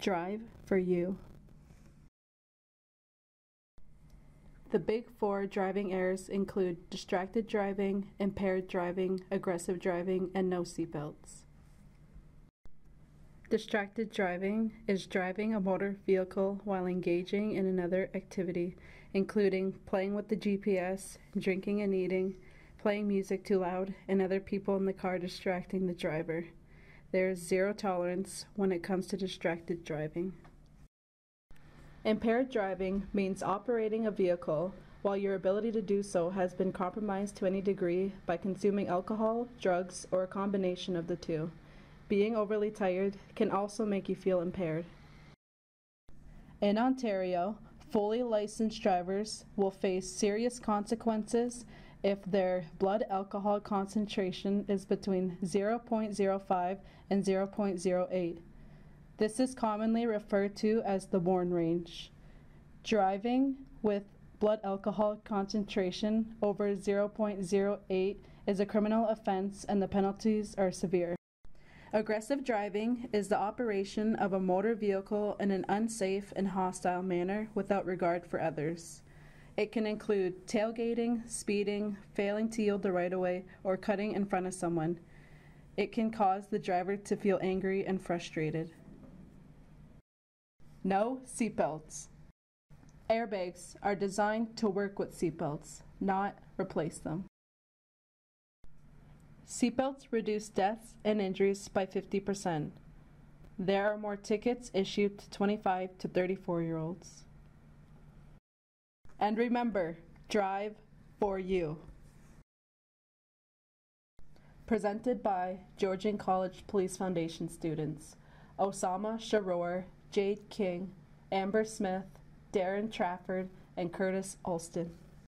Drive for you. The big four driving errors include distracted driving, impaired driving, aggressive driving, and no seatbelts. Distracted driving is driving a motor vehicle while engaging in another activity, including playing with the GPS, drinking and eating, playing music too loud, and other people in the car distracting the driver. There is zero tolerance when it comes to distracted driving. Impaired driving means operating a vehicle while your ability to do so has been compromised to any degree by consuming alcohol, drugs, or a combination of the two. Being overly tired can also make you feel impaired. In Ontario, fully licensed drivers will face serious consequences if their blood alcohol concentration is between 0.05 and 0.08. This is commonly referred to as the Warn range. Driving with blood alcohol concentration over 0.08 is a criminal offense and the penalties are severe. Aggressive driving is the operation of a motor vehicle in an unsafe and hostile manner without regard for others. It can include tailgating, speeding, failing to yield the right of way, or cutting in front of someone. It can cause the driver to feel angry and frustrated. No seatbelts. Airbags are designed to work with seatbelts, not replace them. Seatbelts reduce deaths and injuries by 50%. There are more tickets issued to 25 to 34 year olds. And remember, drive for you. Presented by Georgian College Police Foundation students Osamah Chahrour, Jade King, Amber Smith, Darren Trafford, and Kurtis Alston.